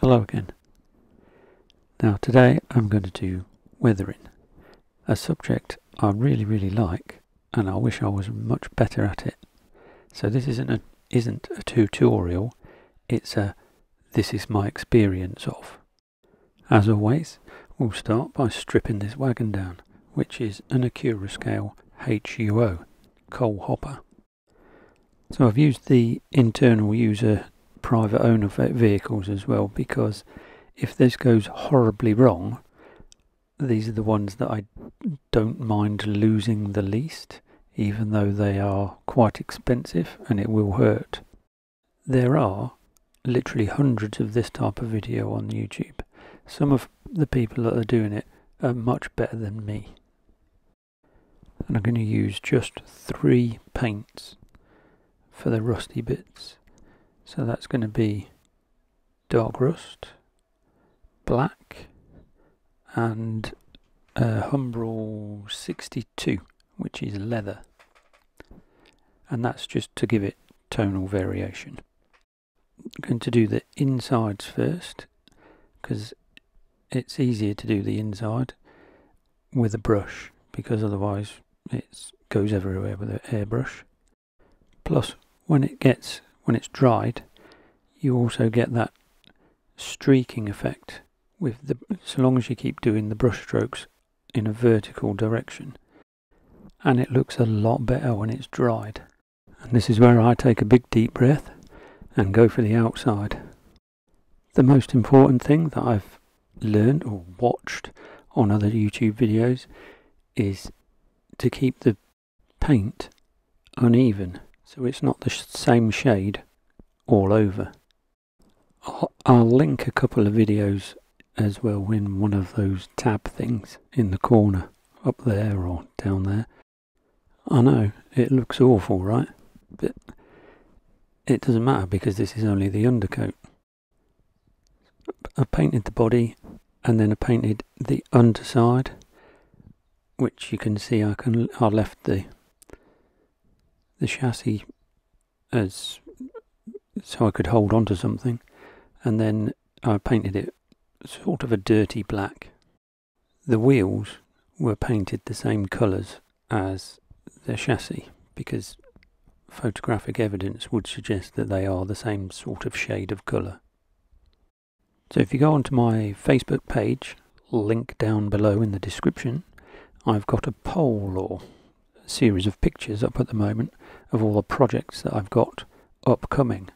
Hello again. Now today I'm going to do weathering, a subject I really really like and I wish I was much better at it. So this isn't a isn't a tutorial, it's a this is my experience of. As always, we'll start by stripping this wagon down, which is an Accurascale HUO coal hopper. So I've used the internal user private owner vehicles as well because if this goes horribly wrong, these are the ones that I don't mind losing the least, even though they are quite expensive and it will hurt. There are literally hundreds of this type of video on YouTube. Some of the people that are doing it are much better than me. And I'm going to use just three paints for the rusty bits. So that's going to be dark rust, black, and uh, Humbrol 62, which is leather. And that's just to give it tonal variation. I'm going to do the insides first, because it's easier to do the inside with a brush, because otherwise it goes everywhere with an airbrush. Plus, when it gets when it's dried, you also get that streaking effect with the so long as you keep doing the brush strokes in a vertical direction. And it looks a lot better when it's dried. And this is where I take a big deep breath and go for the outside. The most important thing that I've learned or watched on other YouTube videos is to keep the paint uneven so it's not the same shade all over. I'll link a couple of videos as well in one of those tab things in the corner up there or down there. I know it looks awful right but it doesn't matter because this is only the undercoat. I painted the body and then I painted the underside which you can see I can I left the the chassis as so I could hold on to something and then I painted it sort of a dirty black. The wheels were painted the same colours as the chassis because photographic evidence would suggest that they are the same sort of shade of colour. So if you go onto my Facebook page, link down below in the description, I've got a poll or series of pictures up at the moment of all the projects that I've got upcoming.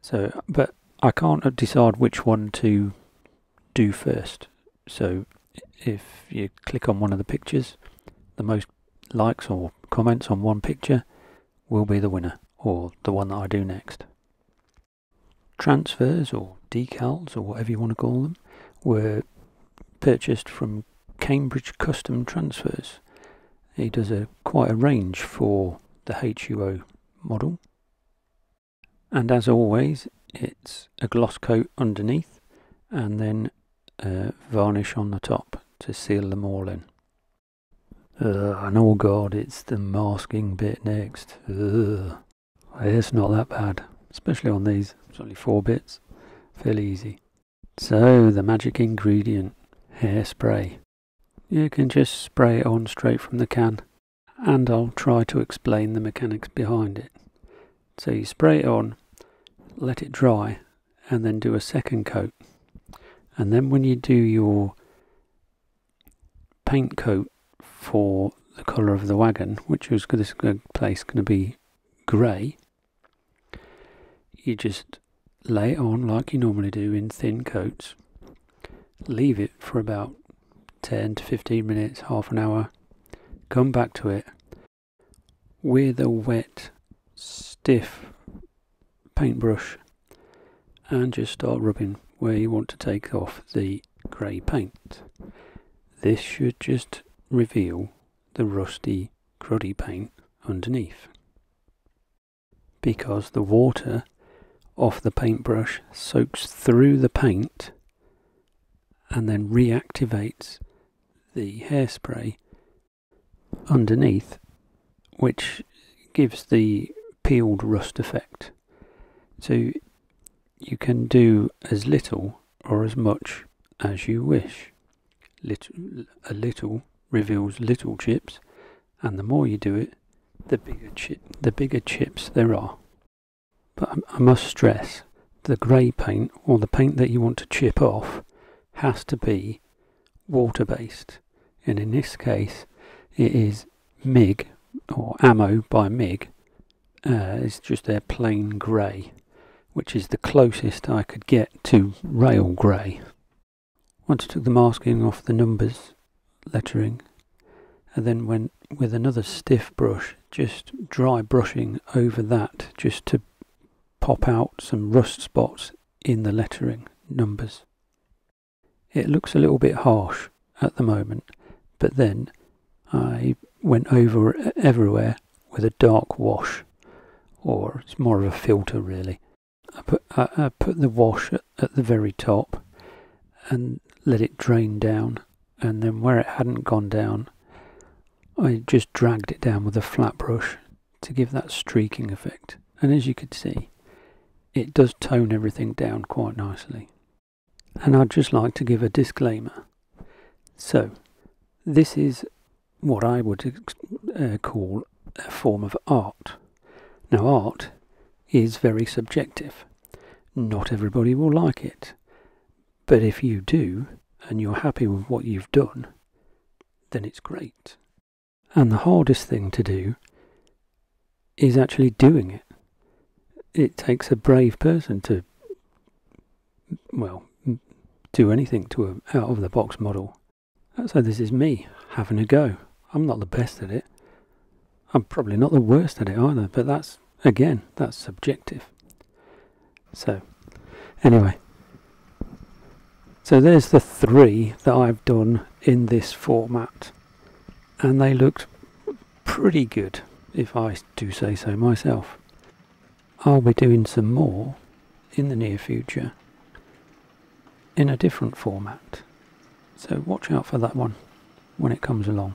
So, but I can't decide which one to do first. So if you click on one of the pictures, the most likes or comments on one picture will be the winner, or the one that I do next. Transfers or decals, or whatever you want to call them, were purchased from Cambridge Custom Transfers. He does a quite a range for the HUO model. And as always, it's a gloss coat underneath and then varnish on the top to seal them all in. And oh god, it's the masking bit next. It's not that bad, especially on these. It's only four bits, fairly easy. So, the magic ingredient, hairspray. You can just spray it on straight from the can and I'll try to explain the mechanics behind it. So you spray it on, let it dry, and then do a second coat. And then when you do your paint coat for the colour of the wagon, which is this uh, place going to be grey, you just lay it on like you normally do in thin coats, leave it for about 10 to 15 minutes, half an hour, come back to it with a wet, stiff paintbrush and just start rubbing where you want to take off the grey paint. This should just reveal the rusty, cruddy paint underneath. Because the water off the paintbrush soaks through the paint and then reactivates the hairspray underneath, which gives the peeled rust effect. So you can do as little or as much as you wish. Little, a little reveals little chips, and the more you do it, the bigger chip, the bigger chips there are. But I must stress, the grey paint or the paint that you want to chip off has to be water based, and in this case, it is MIG or Ammo by MIG. Uh, it's just their plain grey, which is the closest I could get to rail grey. Once I took the masking off the numbers lettering, and then went with another stiff brush, just dry brushing over that, just to pop out some rust spots in the lettering numbers. It looks a little bit harsh at the moment, but then I went over uh, everywhere with a dark wash, or it's more of a filter really. I put I, I put the wash at, at the very top and let it drain down, and then where it hadn't gone down, I just dragged it down with a flat brush to give that streaking effect. And as you could see, it does tone everything down quite nicely. And I'd just like to give a disclaimer. So, this is what I would uh, call a form of art. Now, art is very subjective. Not everybody will like it. But if you do, and you're happy with what you've done, then it's great. And the hardest thing to do is actually doing it. It takes a brave person to, well, do anything to an out of the box model. So this is me having a go. I'm not the best at it. I'm probably not the worst at it either, but that's, again, that's subjective. So, anyway. So there's the three that I've done in this format. And they looked pretty good, if I do say so myself. I'll be doing some more in the near future in a different format. So watch out for that one when it comes along.